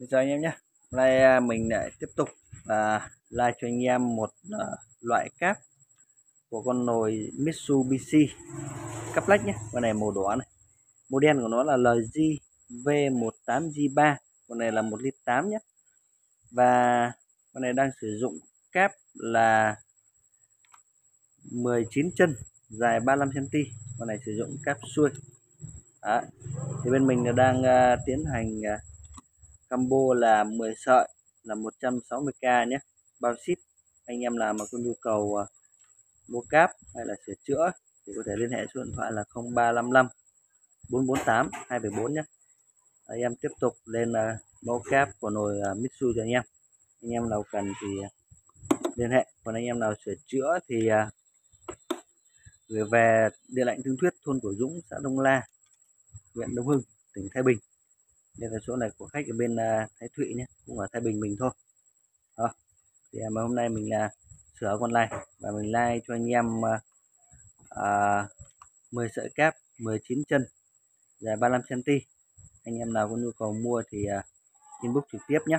Xin chào anh em nhé. Hôm nay à, mình lại tiếp tục à, live cho anh em một à, loại cáp của con nồi Mitsubishi cắp lách nhé. Con này màu đỏ này. Model của nó là LG V18G3 con này là 1 lít 8 nhé. Và con này đang sử dụng cáp là 19 chân dài 35cm con này sử dụng cáp xuôi. Đó. thì bên mình đang uh, tiến hành uh, combo là 10 sợi là 160k nhé. Bao ship anh em nào mà có nhu cầu uh, mua cáp hay là sửa chữa thì có thể liên hệ số điện thoại là 0355 448 274 nhé. Anh em tiếp tục lên uh, mẫu cáp của nồi ờ, uh, Mitsu cho anh em. Anh em nào cần thì uh, liên hệ. Còn anh em nào sửa chữa thì uh, gửi về địa lệnh thương thuyết thôn của Dũng xã Đông La huyện Đông Hưng tỉnh Thái Bình đây là chỗ này của khách ở bên à, Thái Thụy nhé cũng ở Thái Bình mình thôi. Đó thì à, mà hôm nay mình là sửa con này và mình like cho anh em à, à 10 sợi cáp 19 chân dài 35 cm anh em nào có nhu cầu mua thì à, inbox trực tiếp nhé.